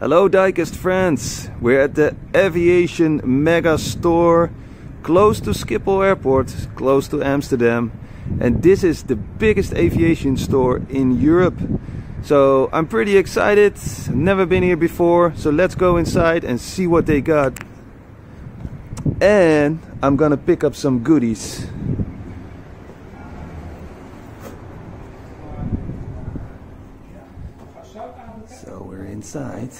Hello Diecast friends, we're at the Aviation Mega Store close to Schiphol Airport, close to Amsterdam and this is the biggest aviation store in Europe. So I'm pretty excited, never been here before, so let's go inside and see what they got. And I'm gonna pick up some goodies. So we're inside.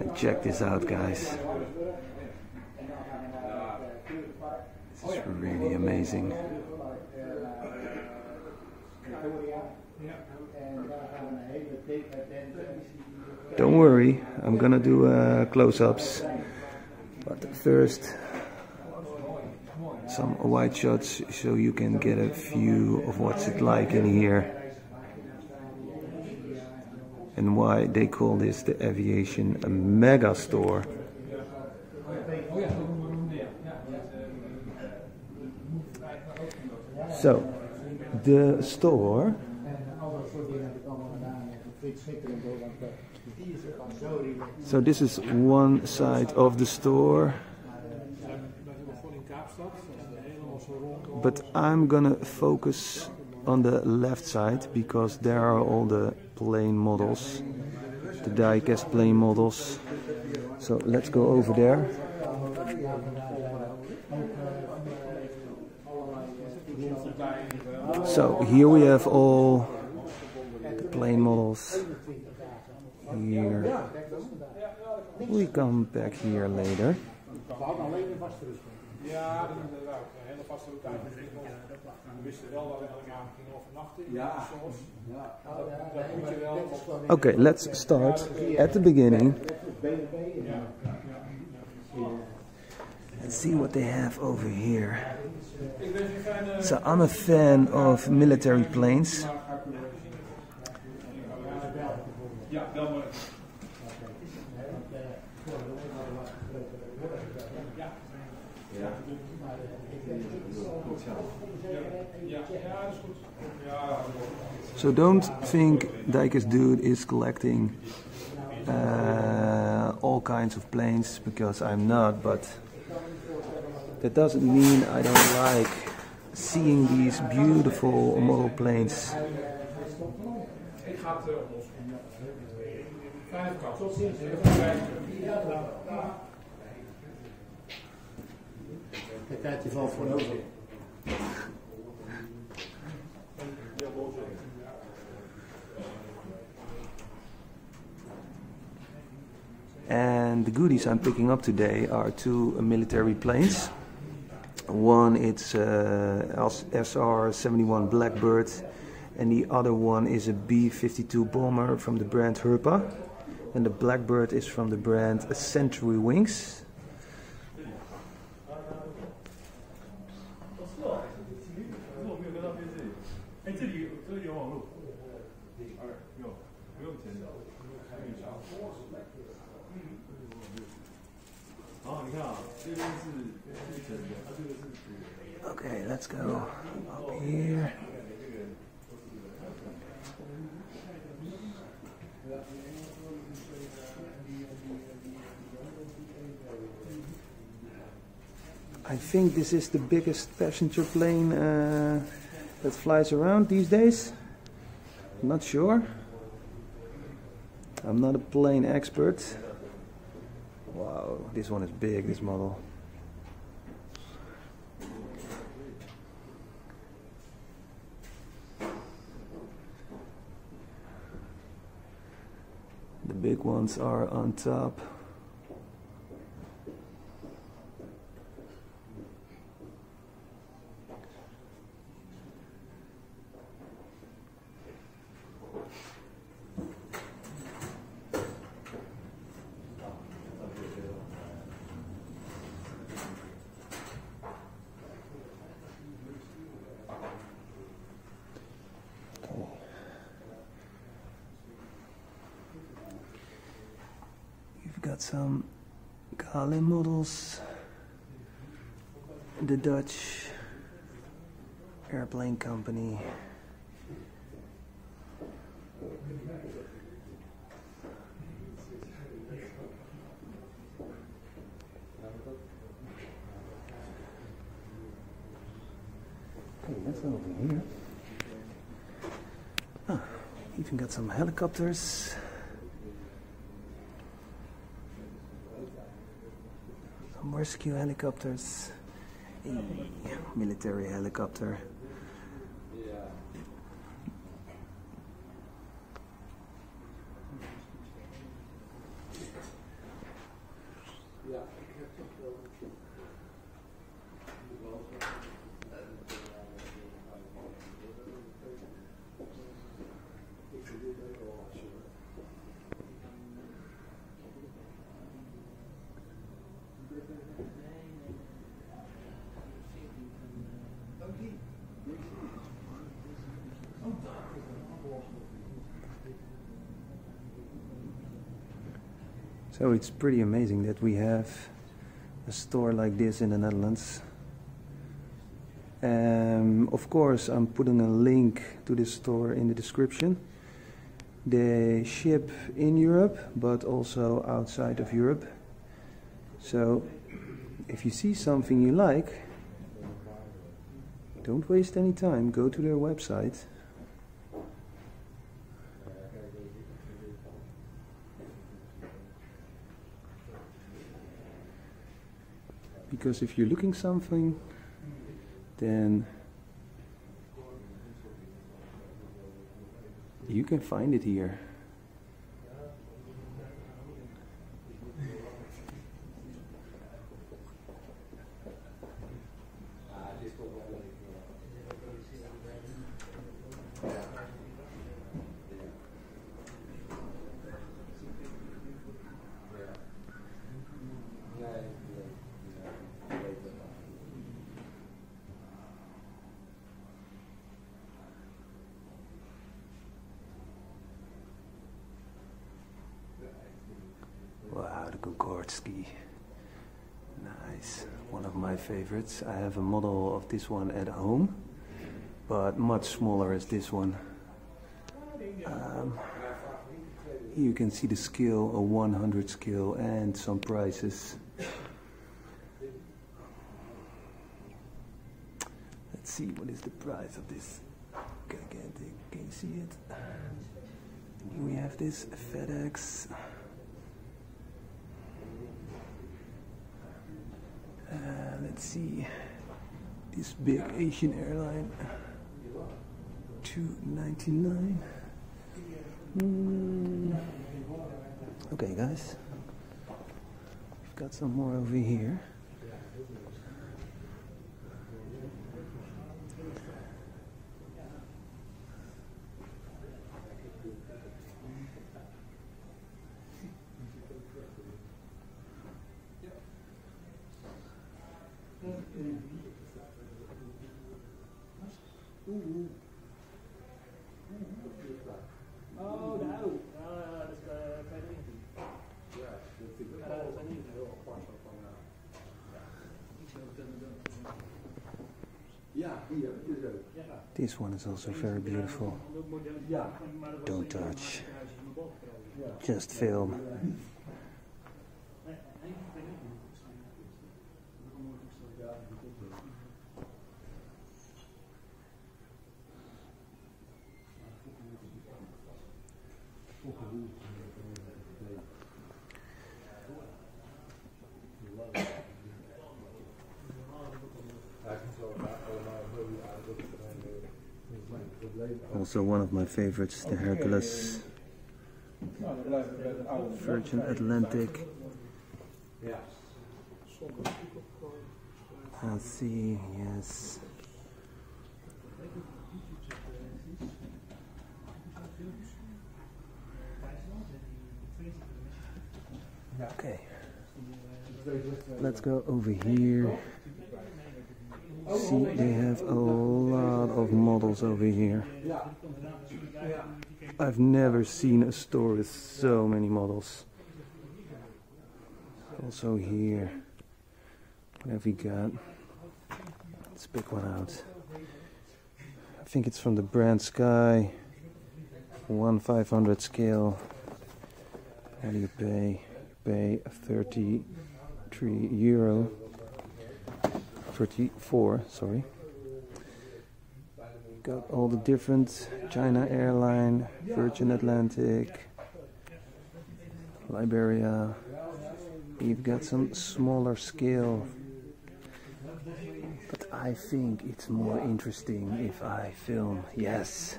And check this out, guys. This is really amazing. Don't worry, I'm gonna do uh, close-ups. But first, some wide shots so you can get a view of what's it like in here and why they call this the aviation mega store. So, the store so this is one side of the store but I'm gonna focus on the left side because there are all the plane models the diecast plane models. So let's go over there. So here we have all the plane models. Here. We come back here later Ja, dat is wel. Een hele vaste routine. We wisten wel waar we elke gingen overnachten. Ja. Dat moet je wel. Okay, let's start at the beginning. Let's see what they have over here. Eh, so I'm a fan of military planes. So don't think Diecast Dude is collecting uh, all kinds of planes because I'm not, but that doesn't mean I don't like seeing these beautiful model planes. And the goodies I'm picking up today are two military planes. One it's uh, SR-71 Blackbird and the other one is a B-52 bomber from the brand Herpa. And the Blackbird is from the brand Century Wings. Okay, let's go up here. I this is the biggest passenger plane uh, that flies around these days. I'm not sure. I'm not a plane expert. Wow, this one is big, this model. The big ones are on top. Airplane Company. Hey, that's over here. Ah, even got some helicopters. Some rescue helicopters. A military helicopter. So it's pretty amazing that we have a store like this in the Netherlands. Um, of course, I'm putting a link to this store in the description. They ship in Europe, but also outside of Europe. So, if you see something you like, don't waste any time. Go to their website because if you're looking something then you can find it here Wow, the Concorde ski. Nice. One of my favorites. I have a model of this one at home, but much smaller as this one. Um, you can see the scale, a 100 scale, and some prices. Let's see what is the price of this gigantic. Can you see it? We have this FedEx. Uh, let's see. This big Asian airline. 299. Mm. Okay, guys. We've got some more over here. Oh, nou. Ja, dat is uh, bij de ingang. Ja, dat is niet heel apart zo van. Iets heel dunne dun. Ja, hier, dit is ook. Ja. This one is also very beautiful. Don't touch. Just film. Also one of my favorites, the Hercules Nou, dan blijven we bij de oude Virgin Atlantic. Let's see, yes. Okay, let's go over here. See, they have a lot over here. I've never seen a store with so many models. Also here, what have we got? Let's pick one out. I think it's from the brand Sky. One 500 scale. How do you pay? Pay 33 euro. 34, sorry. Got all the different China Airline, Virgin Atlantic, Iberia. You've got some smaller scale. But I think it's more interesting if I film. Yes.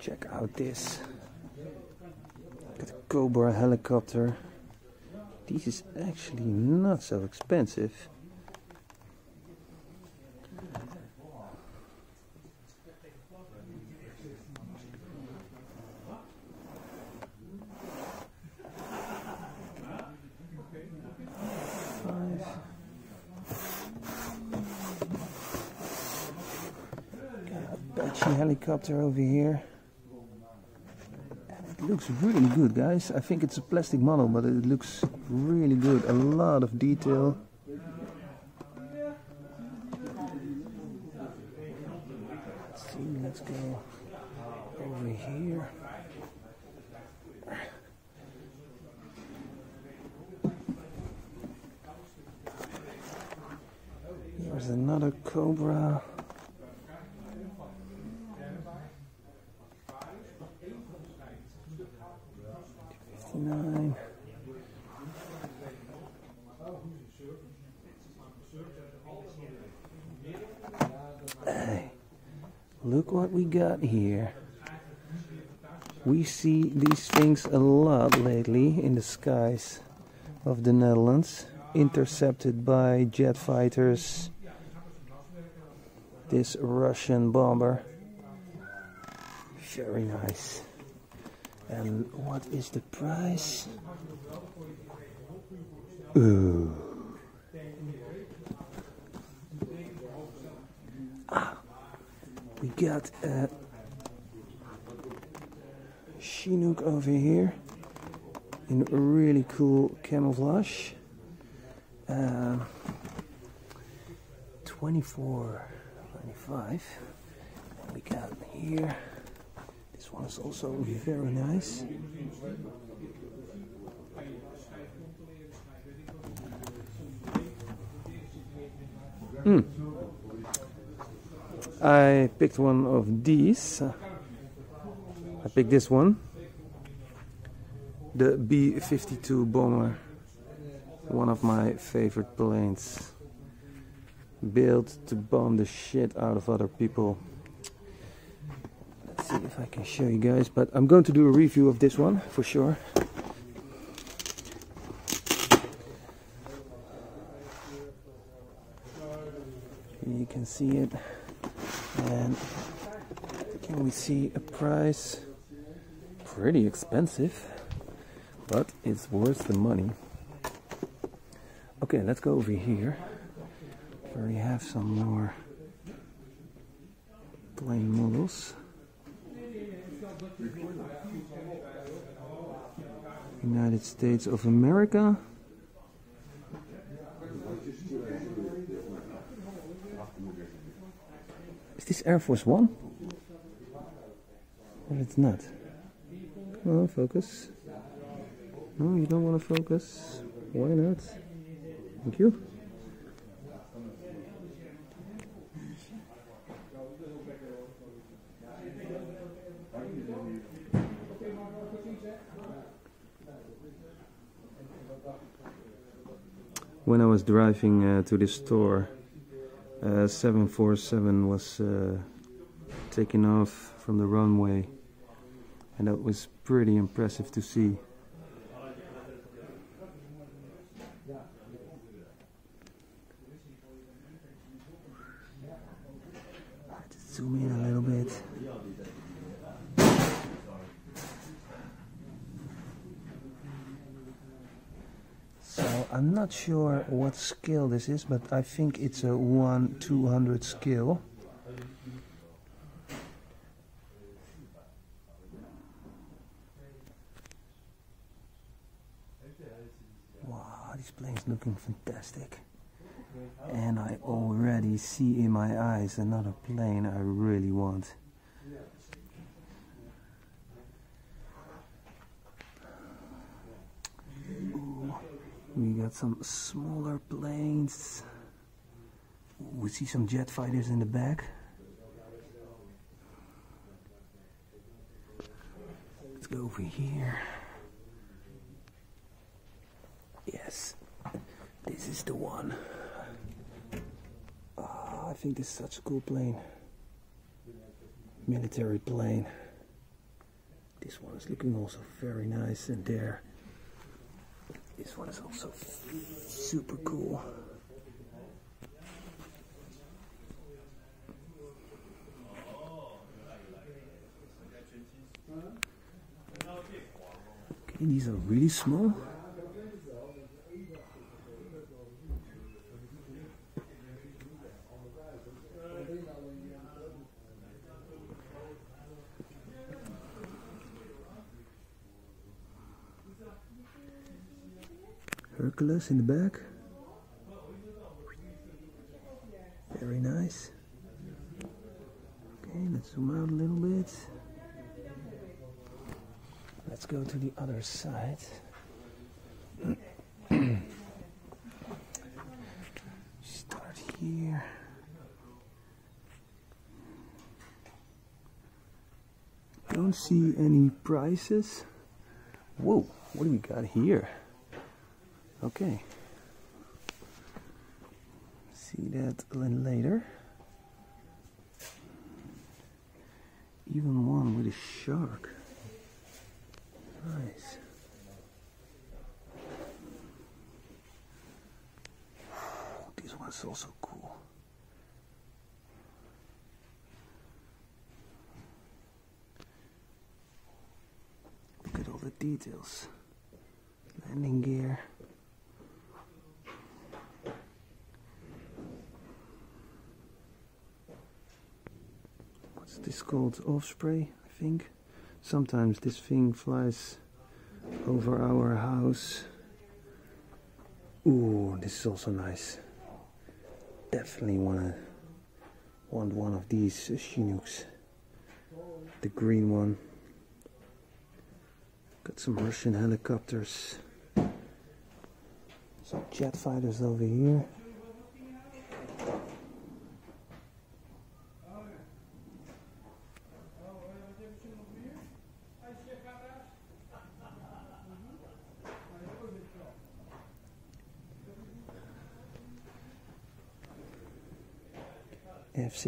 Check out this. Got a Cobra helicopter. This is actually not so expensive. Five. Got a Helicopter over here. It looks really good, guys. I think it's a plastic model, but it looks really good. A lot of detail. Let's see, let's go over here. There's another Cobra. Fifty-nine. Hey, look what we got here. We see these things a lot lately in the skies of the Netherlands, intercepted by jet fighters. This Russian bomber. Very nice. And what is the price? Ooh. We got a Chinook over here in really cool camouflage. Um, 24, 25. We got here. This one is also very nice. Hmm. I picked one of these. I picked this one. The B 52 bomber. One of my favorite planes. Built to bomb the shit out of other people. Let's see if I can show you guys. But I'm going to do a review of this one for sure. You can see it. And can we see a price? Pretty expensive, but it's worth the money. Okay, let's go over here where we have some more plane models. United States of America. Is this Air Force One? Or it's not? Come on, focus. No, you don't want to focus. Why not? Thank you. When I was driving uh, to this store, uh, 747 was uh, taking off from the runway, and that was pretty impressive to see. Let's zoom in a little bit. So I'm not sure what scale this is, but I think it's a 1 200 scale. Wow, this plane's looking fantastic. And I already see in my eyes another plane I really want. got some smaller planes. We see some jet fighters in the back. Let's go over here. Yes, this is the one. Oh, I think this is such a cool plane. Military plane. This one is looking also very nice and there this one is also super cool. Okay, these are really small. In the back. Very nice. Okay, let's zoom out a little bit. Let's go to the other side. Start here. I don't see any prices. Whoa, what do we got here? Okay. See that a little later. Even one with a shark. Nice. This one's also cool. Look at all the details. Landing gear. This called? Osprey, I think. Sometimes this thing flies over our house. Ooh, this is also nice. Definitely wanna want one of these Chinooks. The green one. Got some Russian helicopters. Some jet fighters over here.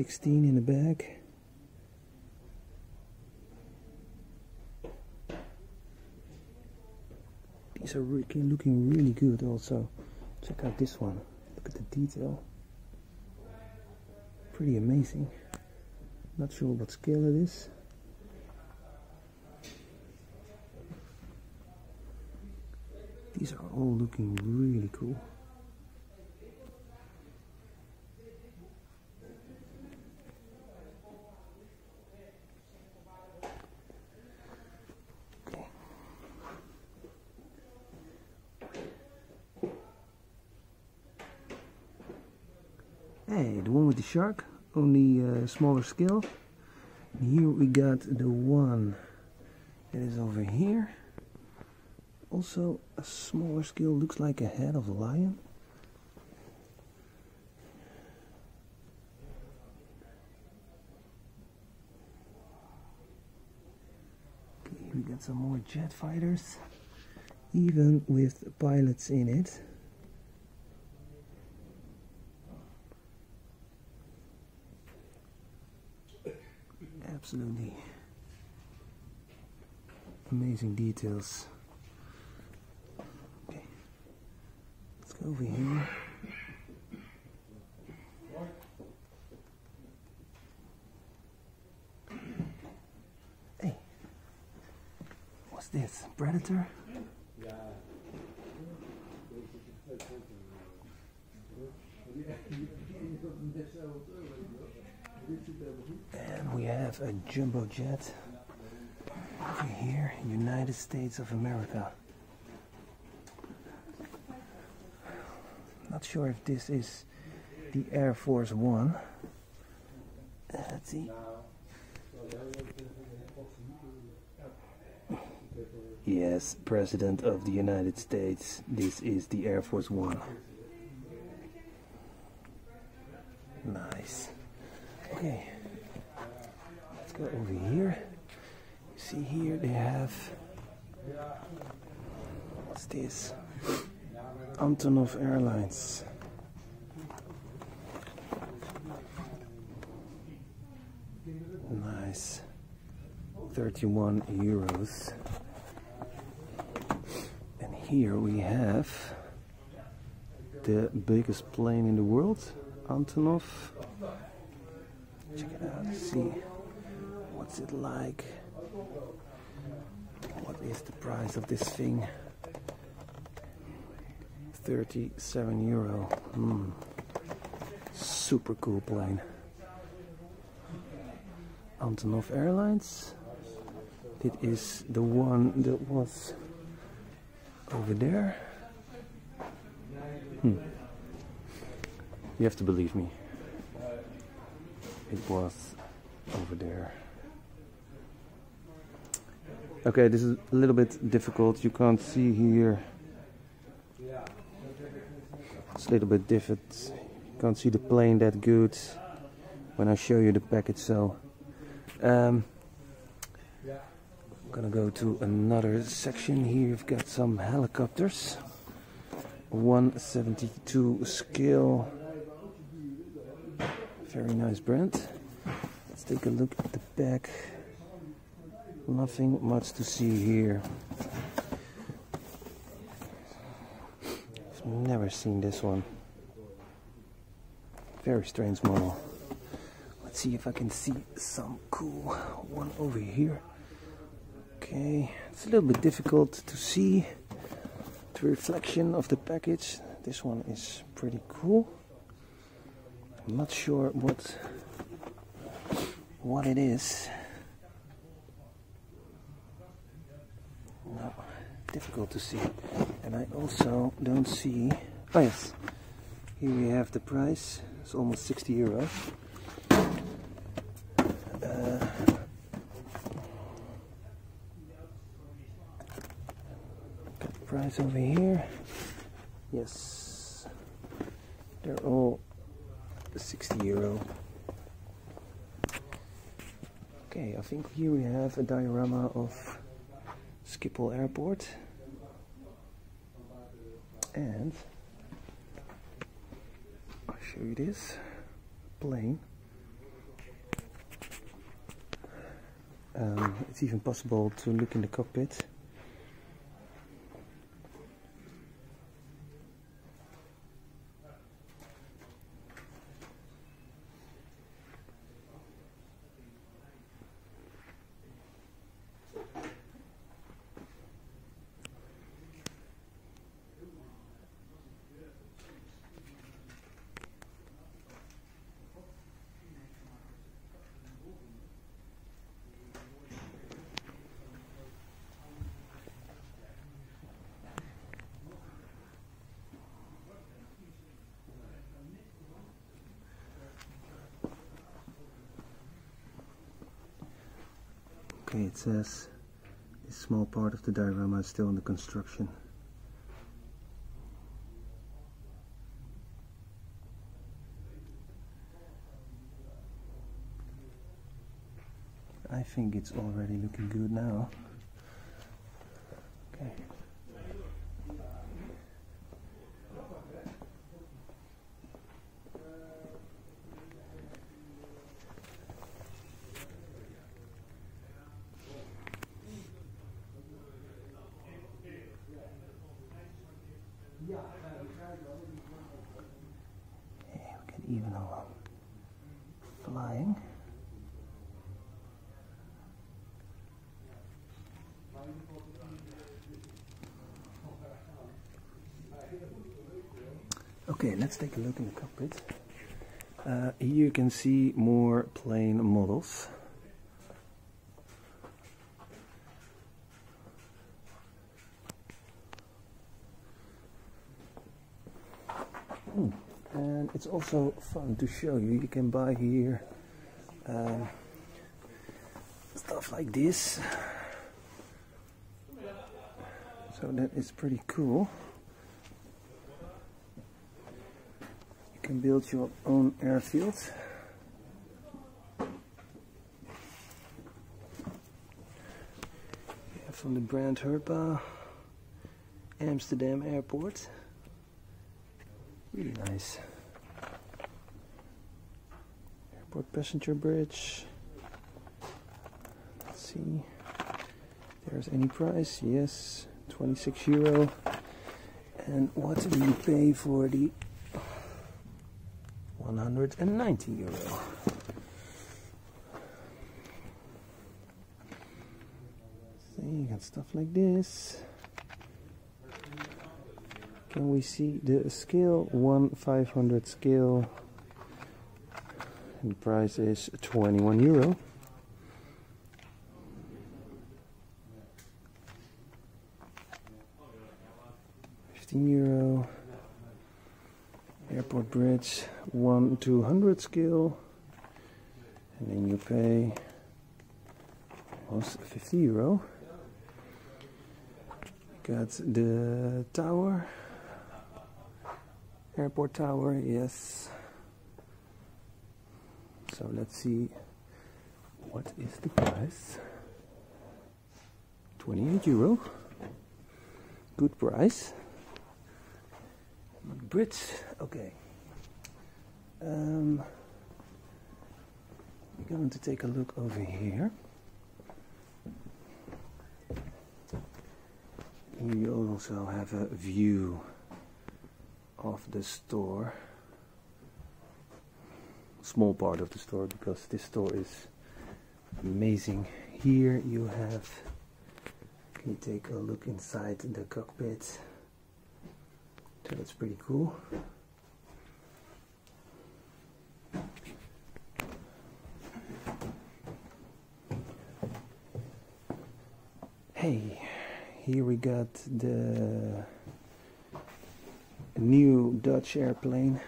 F16 in the back. These are looking really good also. Check out this one. Look at the detail. Pretty amazing. Not sure what scale it is. These are all looking really cool. Okay. Hey, the one with the shark, only uh, smaller scale. Here we got the one that is over here. Also a smaller scale, looks like a head of a lion. Okay, we got some more jet fighters, even with pilots in it. Absolutely amazing details. Okay, let's go over here. Hey, what's this? Predator? And we have a jumbo jet over here, United States of America. Not sure if this is the Air Force One. Let's see. Yes, President of the United States. This is the Air Force One. Nice. Okay. Let's go over here. You See here they have what's this? Antonov Airlines. Nice. 31 euros. And here we have the biggest plane in the world, Antonov. Check it out, see what's it like. What is the price of this thing? 37 euro. Hmm. Super cool plane. Antonov Airlines. It is the one that was over there. Hmm. You have to believe me. It was over there. Okay, this is a little bit difficult. You can't see here. It's a little bit difficult. You can't see the plane that good when I show you the package. So um, I'm gonna go to another section. Here you've got some helicopters. 172 scale. Very nice brand. Let's take a look at the back. Nothing much to see here. I've never seen this one. Very strange model. Let's see if I can see some cool one over here. Okay, it's a little bit difficult to see the reflection of the package. This one is pretty cool. I'm not sure what what it is. No, difficult to see. And I also don't see. Oh yes, here we have the price. It's almost 60 euros. Uh, price over here. Yes, they're all 60 euro. Okay, I think here we have a diorama of Schiphol Airport. And I'll show you this plane. Um, it's even possible to look in the cockpit. Okay, it says this small part of the diorama is still under construction. I think it's already looking good now. Okay. Yeah, we can even along flying. Okay, let's take a look in the cockpit. Uh, here you can see more plane models. Hmm. And it's also fun to show you. You can buy here um, stuff like this. So that is pretty cool. You can build your own airfield. from the brand Herpa Amsterdam Airport. Really nice. Airport passenger bridge. Let's see. There's any price? Yes, 26 euro. And what do you pay for the 190 euro? See, you got stuff like this. Can we see the scale? One 500 scale. And the price is 21 euro. Fifteen euro. Airport bridge, one 200 scale. And then you pay almost 50 euro. Got the tower. Airport tower, yes. So let's see what is the price. 28 euro. Good price. Brits, okay. Um, we're going to take a look over here. We also have a view of the store. Small part of the store because this store is amazing. Here you have, can you take a look inside the cockpit? That's pretty cool. Hey, here we got the new Dutch airplane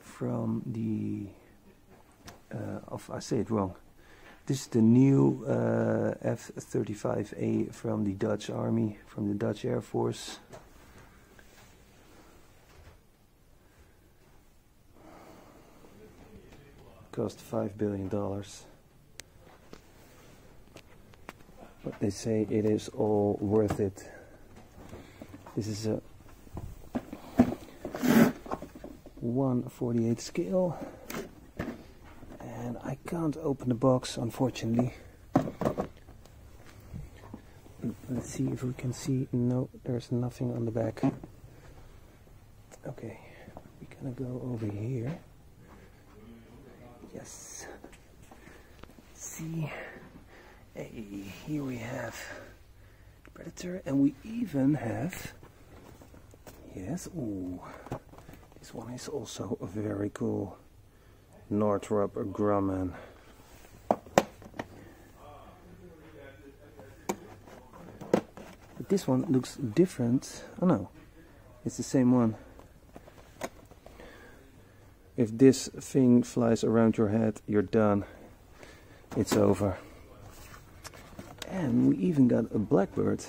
from the uh, of I say it wrong. This is the new uh, F-35A from the Dutch Army, from the Dutch Air Force. Cost five billion dollars. But they say it is all worth it. This is a 148 scale and I can't open the box unfortunately let's see if we can see no there's nothing on the back okay we're gonna go over here yes see hey here we have predator and we even have yes ooh this one is also a very cool. Northrop Grumman. But this one looks different. Oh no, it's the same one. If this thing flies around your head, you're done. It's over. And we even got a blackbird.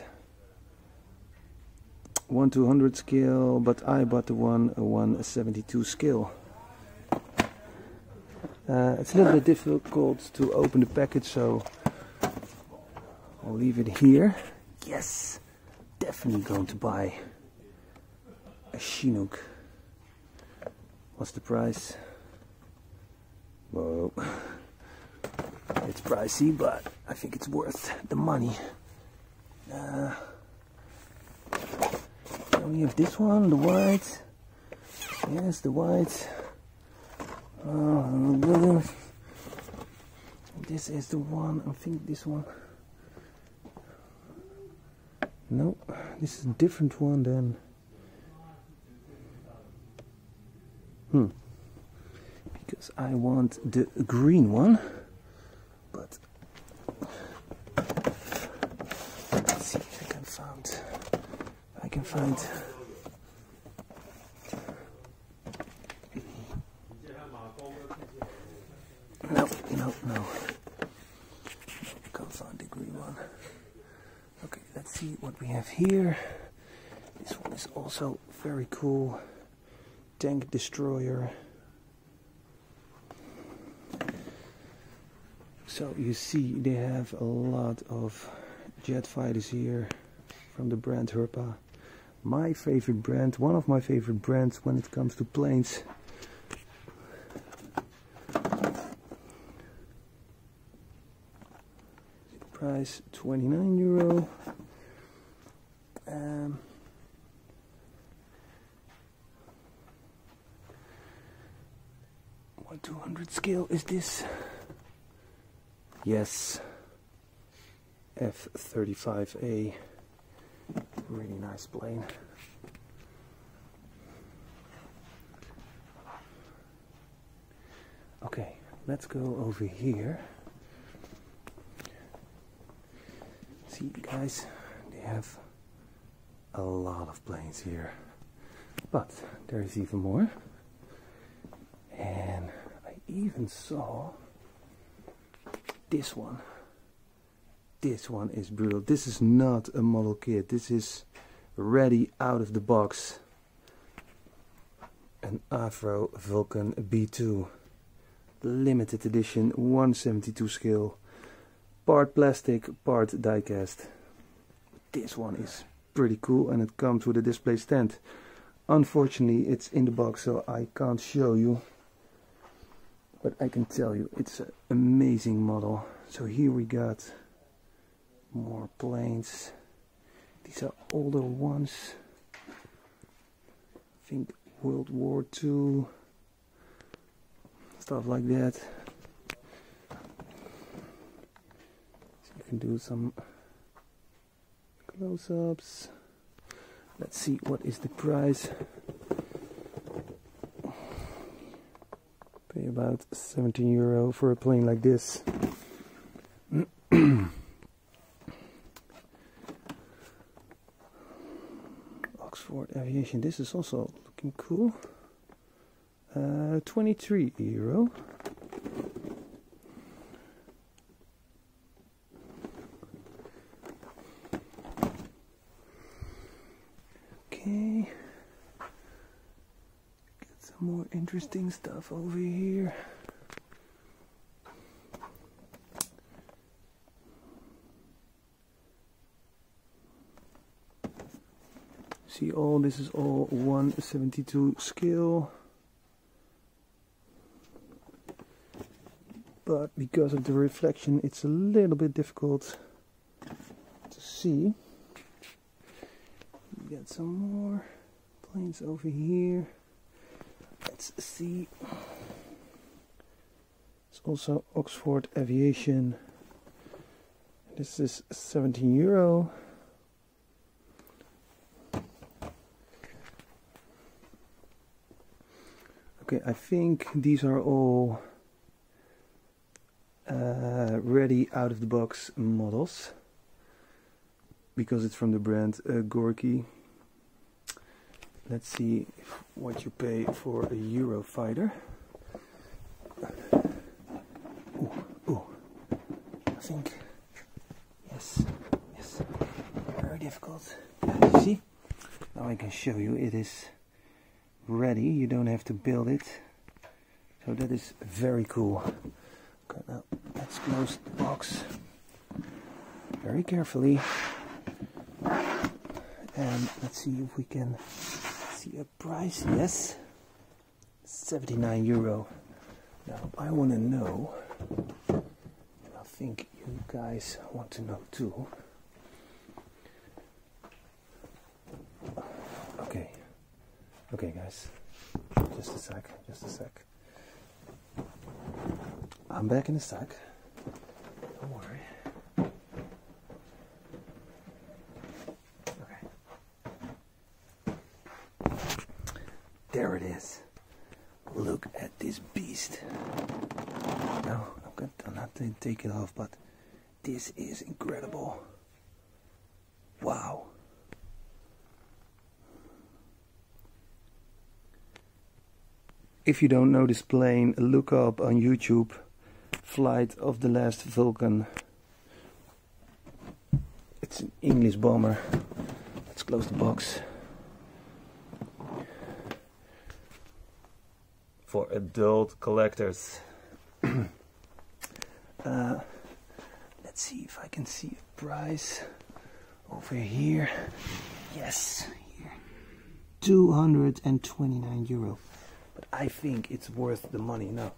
1 200 scale, but I bought the one a 172 scale. Uh, it's a little bit difficult to open the package, so I'll leave it here. Yes, definitely going to buy a Chinook. What's the price? Whoa, it's pricey, but I think it's worth the money. Uh, we have this one, the white. Yes, the white. Uh, this is the one, I think this one. No, this is a different one then. Hmm. Because I want the green one. But let's see if I can find I can find No, no, no. Find the green one. Okay, let's see what we have here. This one is also very cool. Tank destroyer. So you see they have a lot of jet fighters here from the brand Herpa. My favorite brand, one of my favorite brands when it comes to planes. Price 29 euro. Um, what 200 scale is this? Yes, F-35A. Really nice plane. Okay, let's go over here. See, guys, they have a lot of planes here. But there's even more. And I even saw this one. This one is brutal. This is not a model kit. This is ready out of the box. An Avro Vulcan B2. Limited edition 172 scale. Part plastic, part diecast. This one is pretty cool and it comes with a display stand. Unfortunately it's in the box so I can't show you. But I can tell you it's an amazing model. So here we got more planes. These are older ones. I think World War II. Stuff like that. So you can do some close-ups. Let's see what is the price. Pay about 17 euro for a plane like this. Oxford Aviation. This is also looking cool. Uh, 23 euro. Okay. Get some more interesting stuff over here. See all this is all 172 scale. But because of the reflection it's a little bit difficult to see. We got some more planes over here. Let's see. It's also Oxford Aviation. This is 17 euro. Okay, I think these are all uh, ready out of the box models because it's from the brand uh, Corgi. Let's see if, what you pay for a Eurofighter. Ooh, ooh. I think yes, yes. Very difficult. See? Now I can show you. It is ready. You don't have to build it. So that is very cool. Okay, now let's close the box very carefully. And let's see if we can see a price. Yes, 79 euro. Now I want to know, and I think you guys want to know too. Okay, okay, guys, just a sec, just a sec. I'm back in a sec. Don't worry. Okay. There it is. Look at this beast. No, I'm, not take it off, but this is incredible. Wow. If you don't know this plane, look up on YouTube Flight of the Last Vulcan. It's an English bomber. Let's close the box. For adult collectors. uh, let's Let's see if I can see a price over here. Yes, here. 229 euro. But I think it's worth the money. Now,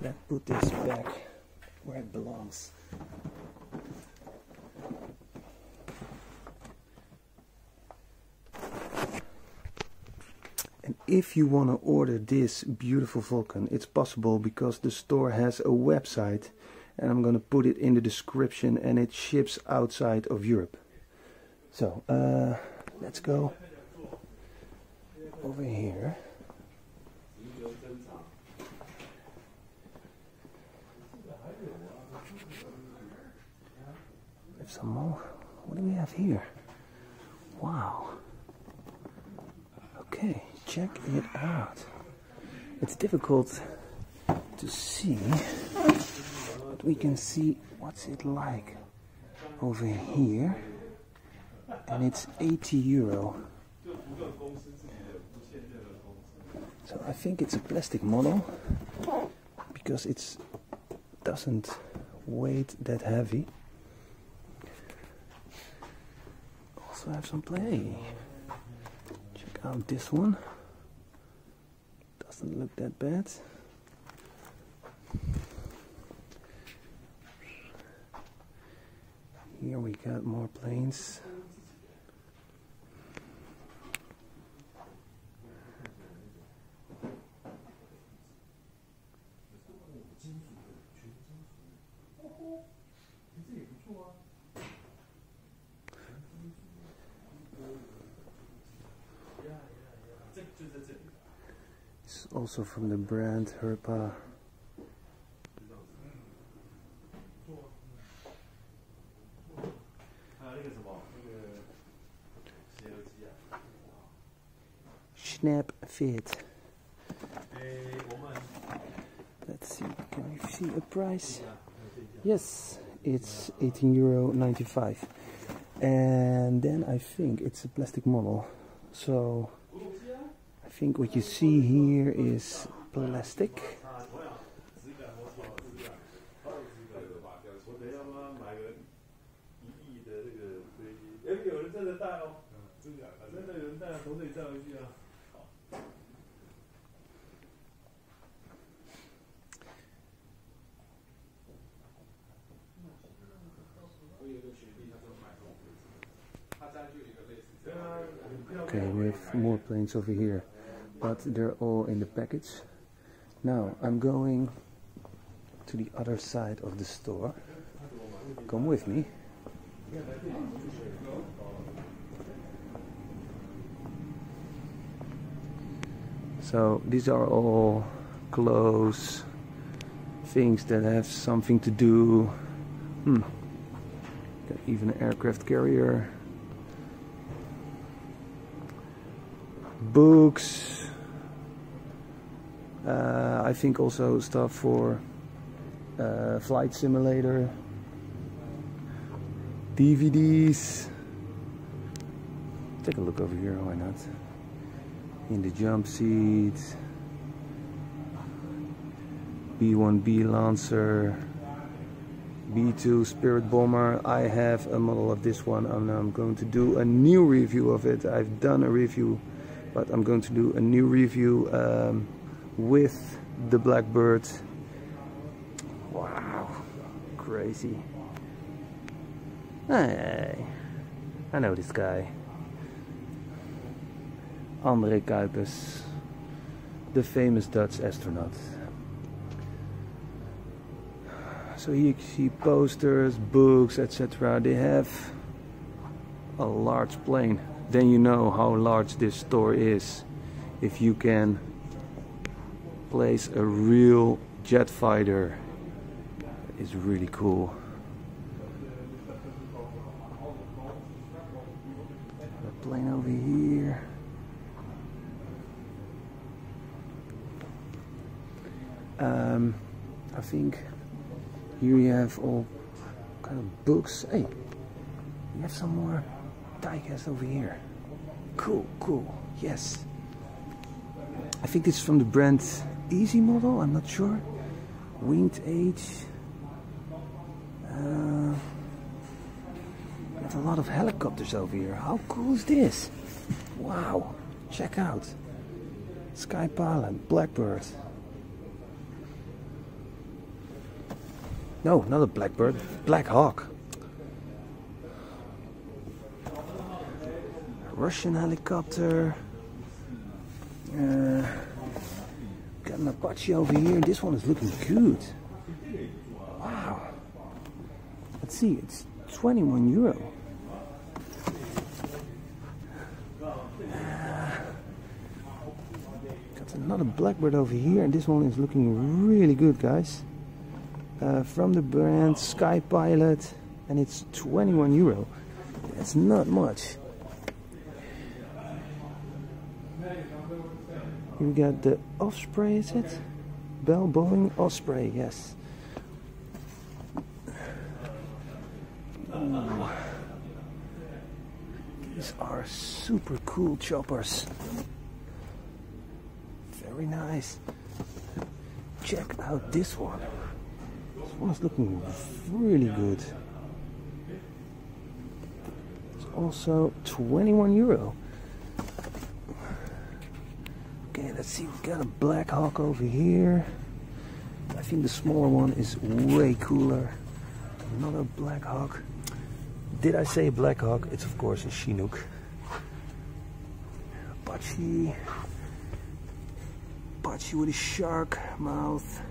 let's put this back where it belongs. And if you want to order this beautiful Vulcan, it's possible because the store has a website and I'm going to put it in the description and it ships outside of Europe. So, uh, let's go over here. Some more. What do we have here? Wow. Okay, check it out. It's difficult to see, but we can see what's it like over here. And it's 80 euro. So I think it's a plastic model because it doesn't weight that heavy. Also have some play. Check out this one. Doesn't look that bad. Here we got more planes. It's also from the brand Herpa. Fit. Let's see, can you see a price? Yes, it's 18 euro 95. And then I think it's a plastic model. So I think what you see here is plastic. More planes over here, but they're all in the package. Now I'm going to the other side of the store. Come with me. So these are all clothes, things that have something to do. Hmm. Even an aircraft carrier. Books. Uh, I think also stuff for uh, flight simulator, DVDs. Take a look over here, why not? In the jump seat, B1B Lancer, B2 Spirit Bomber. I have a model of this one and I'm going to do a new review of it. I've done a review but I'm going to do a new review um, with the Blackbird. Wow, crazy. Hey, I know this guy. André Kuipers, the famous Dutch astronaut. So here you see posters, books, etc. They have a large plane then you know how large this store is. If you can place a real jet fighter it's really cool. A plane over here. Um, I think here you have all kind of books. Hey you have some more diecast over here. Cool, cool, yes. I think this is from the brand Easy model, I'm not sure. Winged Age. Uh, Got a lot of helicopters over here. How cool is this? Wow. Check out. Sky Pilot, Blackbird. No, not a Blackbird. Black Hawk. Russian helicopter. Uh, got an Apache over here. This one is looking good. Wow. Let's see, it's 21 euro. Got another Blackbird over here, and this one is looking really good, guys. Uh, from the brand Sky Pilot, and it's 21 euro. That's not much. You got the Osprey, is it? Bell Boeing Osprey, yes. Ooh. These are super cool choppers. Very nice. Check out this one. This one is looking really good. It's also 21 euro. Okay, let's see. we've got a Black Hawk over here. I think the smaller one is way cooler. Another Black Hawk. Did I say Black Hawk? It's of course a Chinook. Apache. Apache with a shark mouth.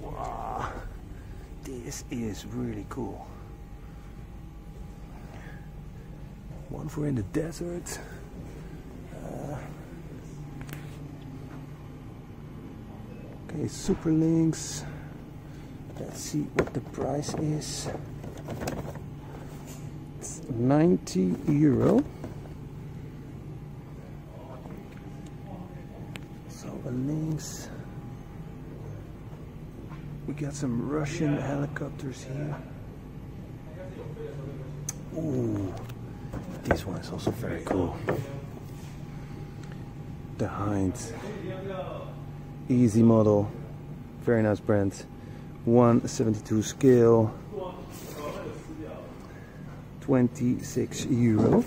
Wow. This is really cool. One for in the desert. Okay, Super Lynx. Let's see what the price is. It's 90 euro. So Lynx. We got some Russian helicopters here. Ooh, this one is also very cool. The Hind easy model. Very nice brand. 172 scale. 26 euro.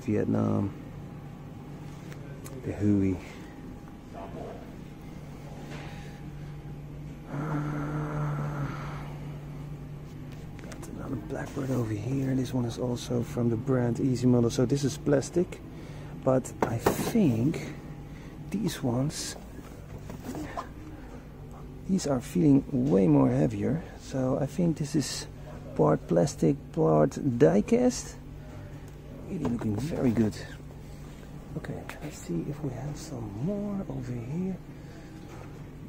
Vietnam. The Huey over here. This one is also from the brand Easy Model. So this is plastic but I think these ones these are feeling way more heavier. So I think this is part plastic part die cast really looking very good. Okay let's see if we have some more over here.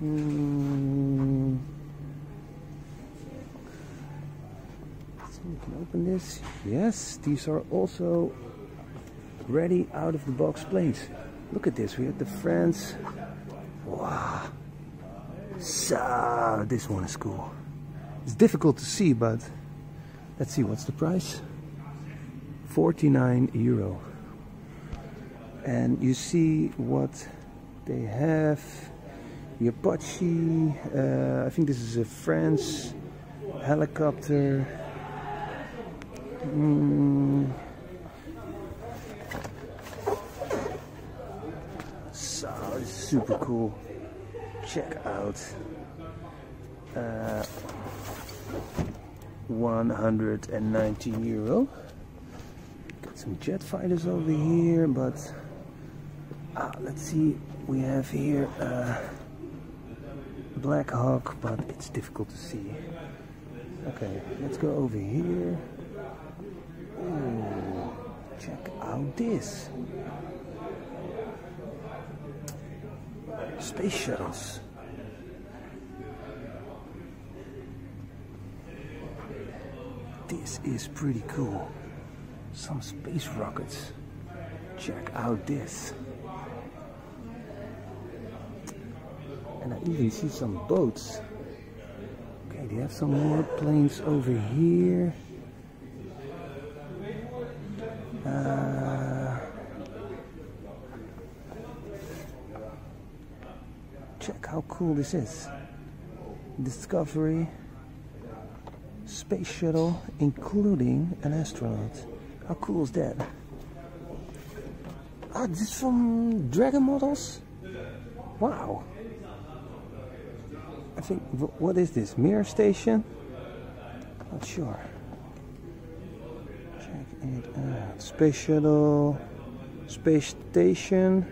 Mm. We can open this yes these are also ready out of the box planes. Look at this, we have the France. Wow. So, this one is cool. It's difficult to see, but let's see, what's the price? 49 euro. And you see what they have. The Apache, uh, I think this is a France helicopter. Mm. super cool. Check out uh, 119 euro. Got some jet fighters over here, but uh, let's see. We have here uh, Black Hawk, but it's difficult to see. Okay, let's go over here. Ooh, check out this. space shuttles. This is pretty cool. Some space rockets. Check out this. And I even see some boats. Okay, they have some more planes over here. Uh, check how cool this is. Discovery space shuttle, including an astronaut. How cool is that? Ah, this is from Dragon Models? Wow. I think, what is this? Mirror station? Not sure. Check it out. Space shuttle, space station,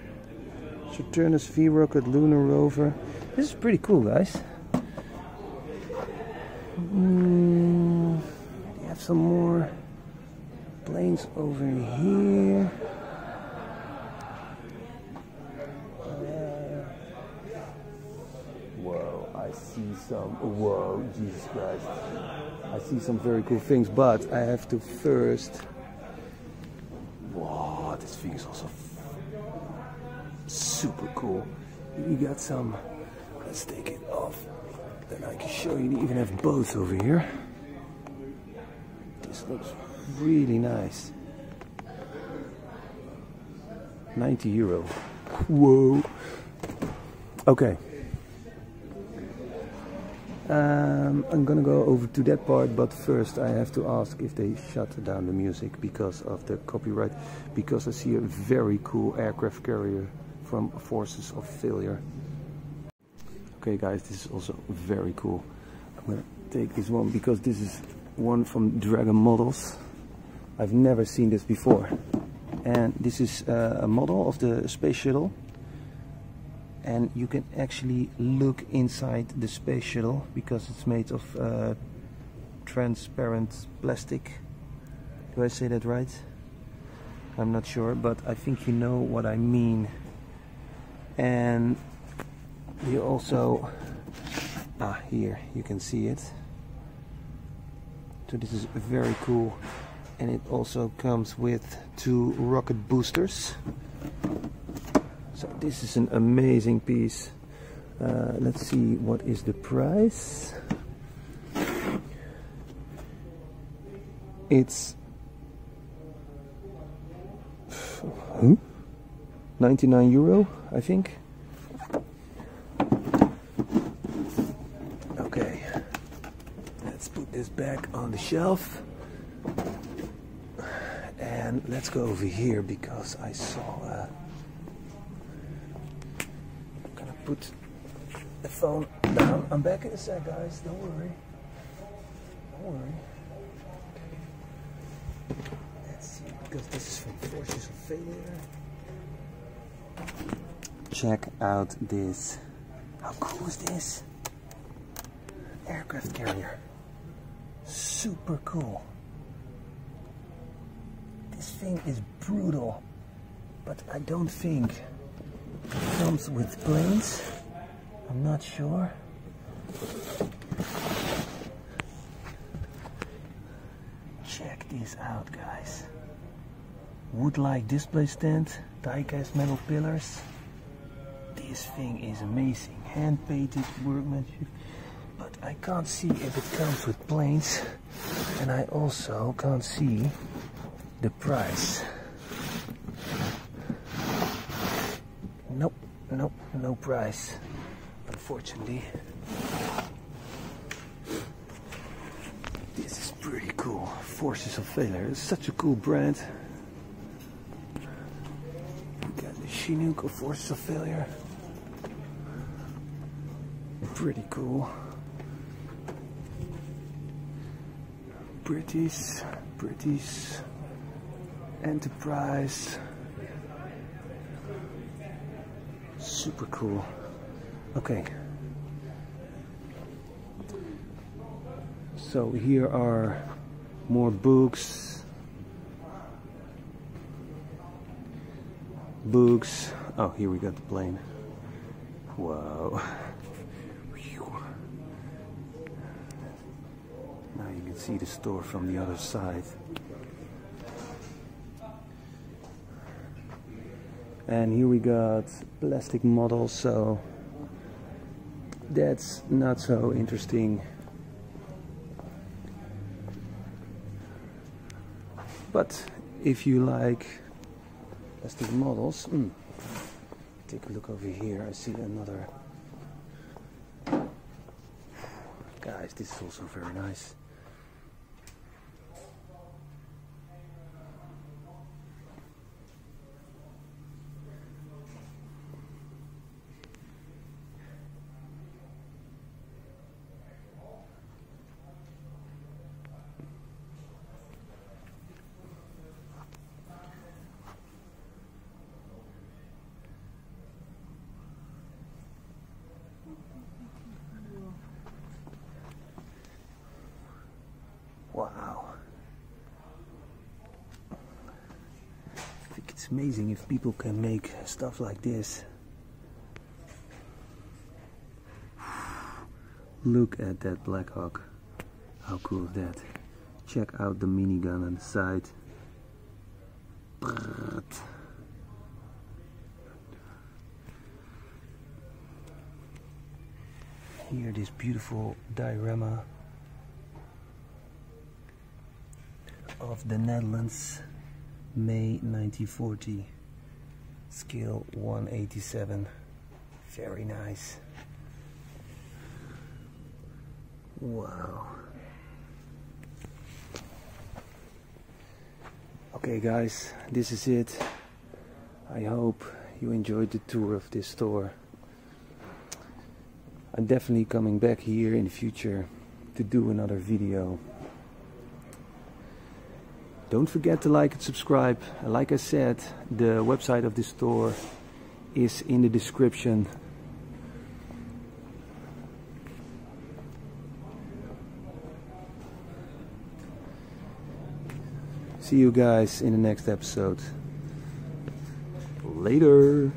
Saturnus V rocket, lunar rover. This is pretty cool, guys. Mm, we have some more planes over here. Whoa, I see some. Whoa, Jesus Christ. I see some very cool things, but I have to first. Whoa, this thing is also super cool. We got some. Let's take it off. Then I can show you. You even have both over here. This looks really nice. 90 euro. Whoa. Okay. Um, I'm gonna go over to that part, but first I have to ask if they shut down the music because of the copyright. Because I see a very cool aircraft carrier from Forces of Valor. Okay, guys, this is also very cool. I'm gonna take this one because this is one from Dragon Models. I've never seen this before, and this is uh, a model of the space shuttle and you can actually look inside the space shuttle because it's made of uh, transparent plastic. Do I say that right? I'm not sure, but I think you know what I mean. And you also, ah, here you can see it. So this is very cool, and it also comes with two rocket boosters. So this is an amazing piece. Uh, let's see what is the price. It's huh? 99 euro, I think. Okay, let's put this back on the shelf. And let's go over here because I saw. Uh, gonna put the phone down. I'm back in a sec, guys. Don't worry. Don't worry. Let's see, because this is from Forces of Valor. Check out this. How cool is this? Aircraft carrier. Super cool. This thing is brutal, but I don't think it comes with planes. I'm not sure. Check this out, guys. Wood-like display stand, die-cast metal pillars. This thing is amazing. Hand-painted workmanship. But I can't see if it comes with planes. And I also can't see the price. Nope, nope, no price. Unfortunately. This is pretty cool. Forces of Valor. It's such a cool brand. Got the Chinook of Forces of Valor. Pretty cool. British, British Enterprise. Super cool. Okay. So here are more books. Books. Oh, here we got the plane. Wow. Phew. Now you can see the store from the other side. And here we got plastic models, so that's not so interesting. But if you like plastic models, mm, take a look over here. I see another guys, this is also very nice. It's amazing if people can make stuff like this. Look at that Blackhawk. How cool is that? Check out the minigun on the side. Here, this beautiful diorama of the Netherlands, May 1940, scale 187. Very nice. Wow. Okay, guys, this is it. I hope you enjoyed the tour of this store. I'm definitely coming back here in the future to do another video. Don't forget to like and subscribe. Like I said, the website of the store is in the description. See you guys in the next episode. Later.